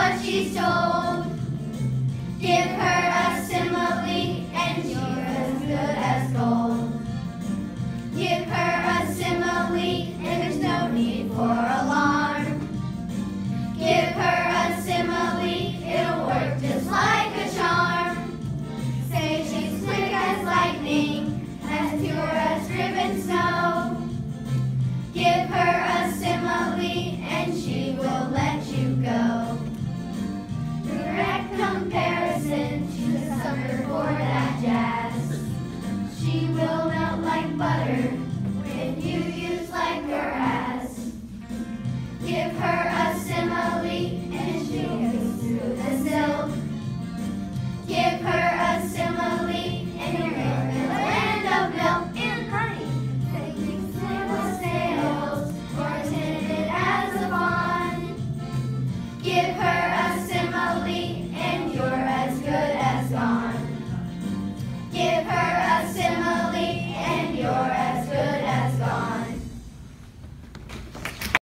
ごちそう